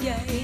yeah.